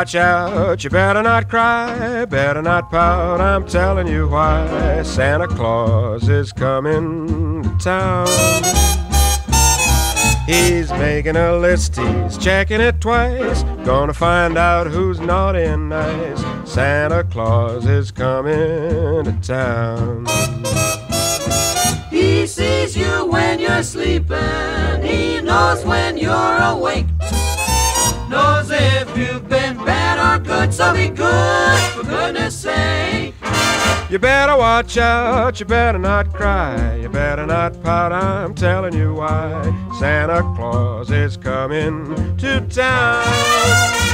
watch out, you better not cry, better not pout. I'm telling you why Santa Claus is coming to town. He's making a list, he's checking it twice. Gonna find out who's naughty and nice. Santa Claus is coming to town. He sees you when you're sleeping, he knows when you're be good, for goodness sake. You better watch out, you better not cry, you better not pout, I'm telling you why. Santa Claus is coming to town.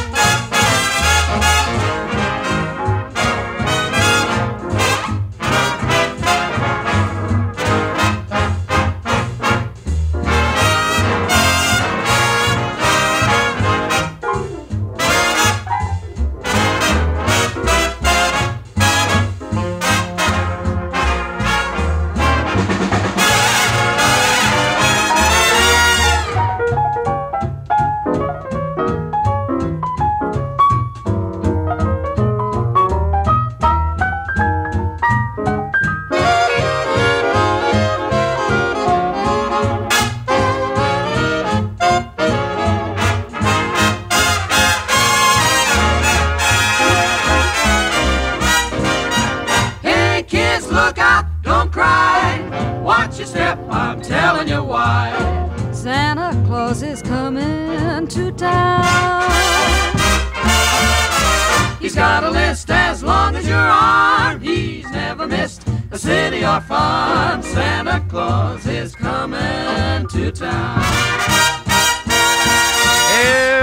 Look out, don't cry. Watch your step, I'm telling you why. Santa Claus is coming to town. He's got a list as long as your arm. He's never missed a city or farm. Santa Claus is coming to town.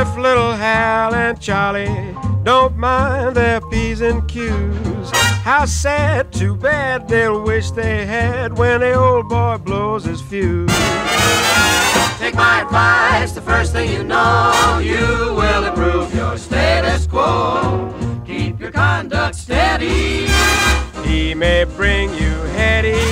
If little Hal and Charlie don't mind their P's and Q's, how sad, too bad they'll wish they had when the old boy blows his fuse. Take my advice, the first thing you know, you will improve your status quo. Keep your conduct steady. He may bring you heady